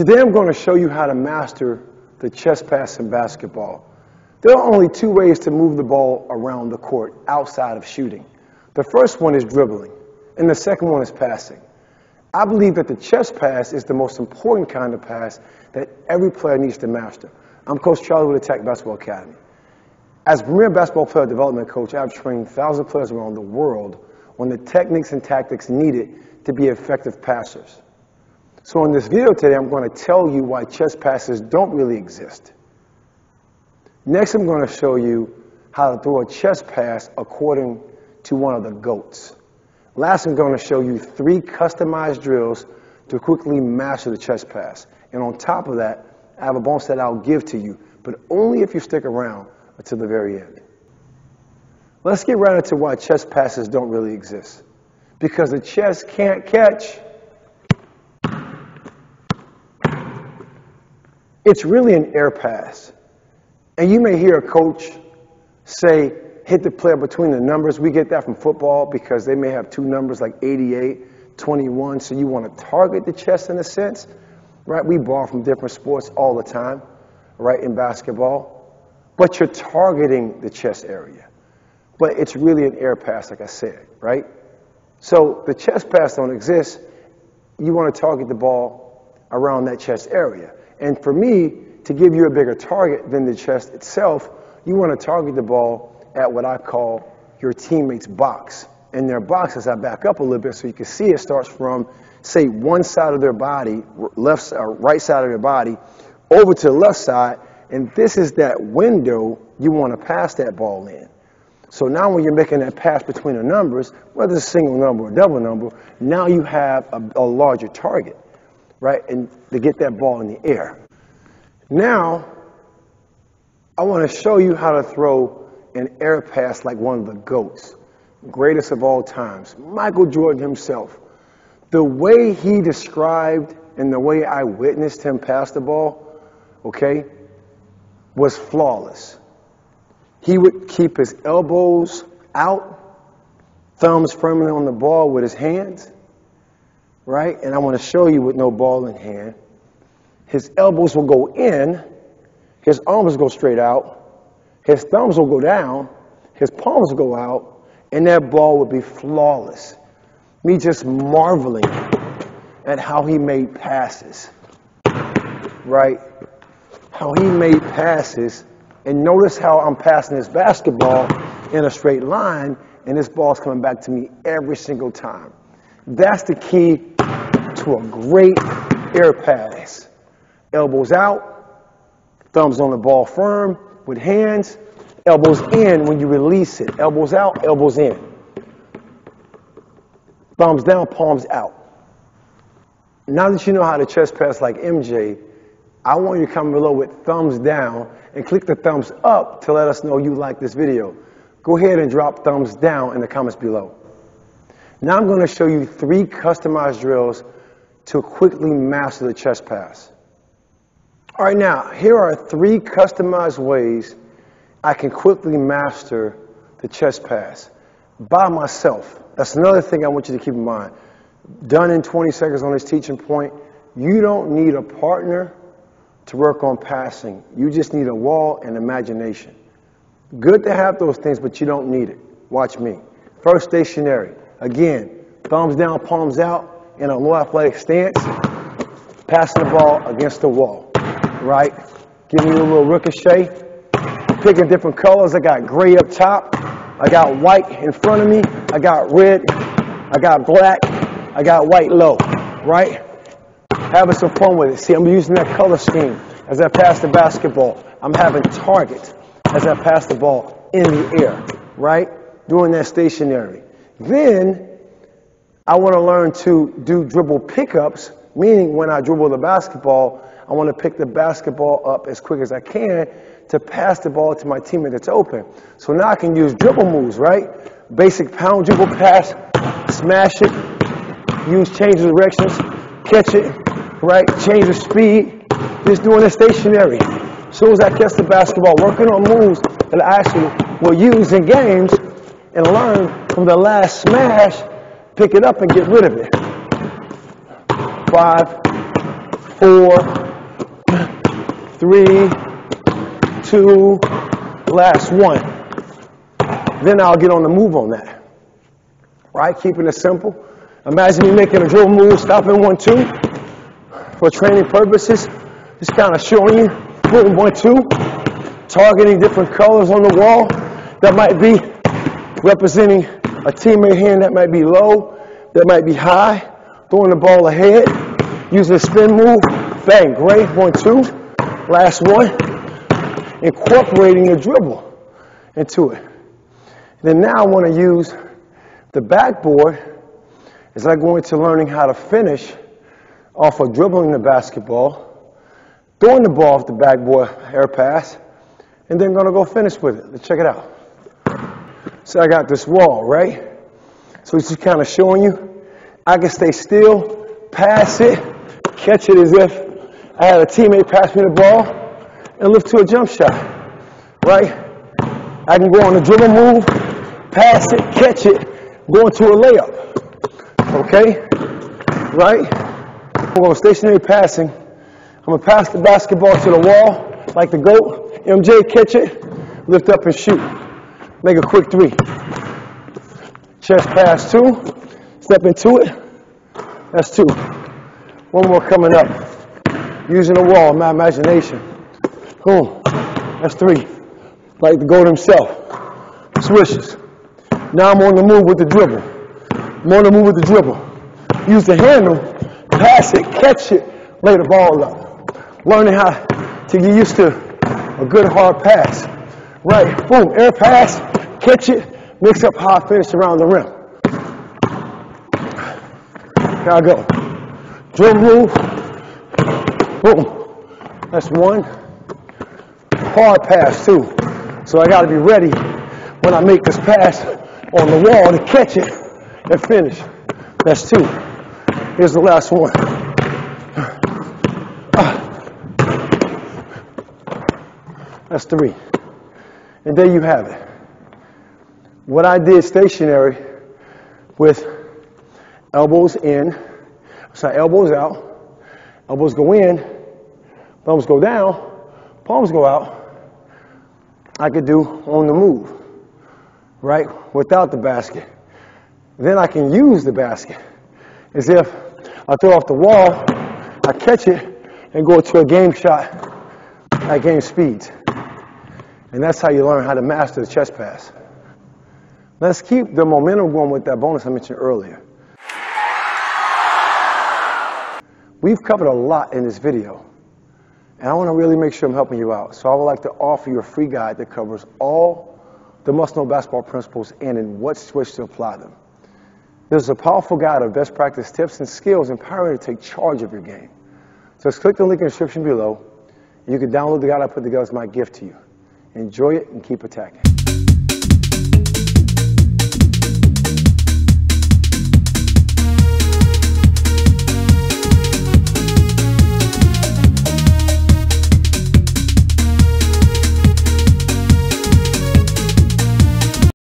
Today I'm going to show you how to master the chest pass in basketball. There are only two ways to move the ball around the court outside of shooting. The first one is dribbling, and the second one is passing. I believe that the chest pass is the most important kind of pass that every player needs to master. I'm Coach Charlie with Attack Basketball Academy. As premier basketball player development coach, I've trained thousands of players around the world on the techniques and tactics needed to be effective passers. So in this video today, I'm going to tell you why chest passes don't really exist. Next, I'm going to show you how to throw a chest pass according to one of the GOATs. Last, I'm going to show you three customized drills to quickly master the chest pass. And on top of that, I have a bonus that I'll give to you, but only if you stick around until the very end. Let's get right into why chest passes don't really exist. Because the chest can't catch. It's really an air pass. And you may hear a coach say, hit the player between the numbers. We get that from football because they may have two numbers like 88, 21. So you want to target the chest in a sense, right? We borrow from different sports all the time, right, in basketball. But you're targeting the chest area. But it's really an air pass, like I said, right? So the chest pass don't exist. You want to target the ball around that chest area. And for me, to give you a bigger target than the chest itself, you want to target the ball at what I call your teammate's box. And their box, as I back up a little bit so you can see it, starts from, say, one side of their body, left or uh, right side of their body, over to the left side, and this is that window you want to pass that ball in. So now when you're making that pass between the numbers, whether it's a single number or double number, now you have a, a larger target right? And to get that ball in the air. Now, I want to show you how to throw an air pass like one of the GOATs, greatest of all times, Michael Jordan himself. The way he described and the way I witnessed him pass the ball, okay, was flawless. He would keep his elbows out, thumbs firmly on the ball with his hands right? And I want to show you with no ball in hand. His elbows will go in, his arms go straight out, his thumbs will go down, his palms will go out, and that ball would be flawless. Me just marveling at how he made passes, right? How he made passes, and notice how I'm passing this basketball in a straight line, and this ball's coming back to me every single time. That's the key to a great air pass. Elbows out, thumbs on the ball firm with hands, elbows in when you release it. Elbows out, elbows in. Thumbs down, palms out. Now that you know how to chest pass like MJ, I want you to come below with thumbs down and click the thumbs up to let us know you like this video. Go ahead and drop thumbs down in the comments below. Now I'm going to show you three customized drills to quickly master the chest pass. All right, now, here are three customized ways I can quickly master the chest pass by myself. That's another thing I want you to keep in mind. Done in 20 seconds on this teaching point, you don't need a partner to work on passing. You just need a wall and imagination. Good to have those things, but you don't need it. Watch me. First, stationary. Again, thumbs down, palms out, in a low athletic stance, passing the ball against the wall, right? Giving you a little ricochet, picking different colors. I got gray up top, I got white in front of me, I got red, I got black, I got white low, right? Having some fun with it. See, I'm using that color scheme as I pass the basketball. I'm having target as I pass the ball in the air, right? Doing that stationary. Then I want to learn to do dribble pickups, meaning when I dribble the basketball, I want to pick the basketball up as quick as I can to pass the ball to my teammate that's open. So now I can use dribble moves, right? Basic pound dribble pass, smash it, use change of directions, catch it, right? Change the speed, just doing it stationary. As soon as I catch the basketball, working on moves that I actually will use in games and learn from the last smash, pick it up and get rid of it. Five, four, three, two, last one. Then I'll get on the move on that. Right? Keeping it simple. Imagine me making a drill move, stopping one, two. For training purposes, just kind of showing you, boom, one, two. Targeting different colors on the wall that might be representing a teammate hand that might be low, that might be high. Throwing the ball ahead, using a spin move, bang, great, one, two. Last one, incorporating the dribble into it. Then now I want to use the backboard as I go into learning how to finish off of dribbling the basketball, throwing the ball off the backboard air pass, and then gonna go finish with it. Let's check it out. So I got this wall, right? So it's just kind of showing you I can stay still, pass it, catch it as if I had a teammate pass me the ball, and lift to a jump shot, right? I can go on a dribble move, pass it, catch it, go into a layup. Okay? Right? We're going stationary passing. I'm going to pass the basketball to the wall like the GOAT. MJ, catch it, lift up and shoot. Make a quick three. Chest pass two, step into it. That's two. One more coming up. Using the wall, my imagination. Boom. That's three. Like the GOAT himself. Swishes. Now I'm on the move with the dribble. I'm on the move with the dribble. Use the handle, pass it, catch it, lay the ball up. Learning how to get used to a good hard pass. Right, boom, air pass, catch it, mix up how I finish around the rim. Here I go. Dribble move, boom. That's one. Hard pass, too. So I got to be ready when I make this pass on the wall to catch it and finish. That's two. Here's the last one. That's three. And there you have it. What I did stationary with elbows in, sorry, elbows out, elbows go in, thumbs go down, palms go out, I could do on the move, right? Without the basket. Then I can use the basket as if I throw off the wall, I catch it, and go to a game shot at game speeds. And that's how you learn how to master the chest pass. Let's keep the momentum going with that bonus I mentioned earlier. We've covered a lot in this video, and I want to really make sure I'm helping you out. So I would like to offer you a free guide that covers all the must-know basketball principles and in what situation to apply them. This is a powerful guide of best practice tips and skills empowering you to take charge of your game. So just click the link in the description below. You can download the guide I put together as my gift to you. Enjoy it and keep attacking.